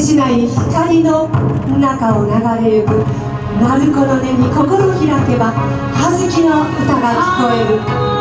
しない光の中を流れゆく鳴子の音に心開けば葉月の歌が聞こえる。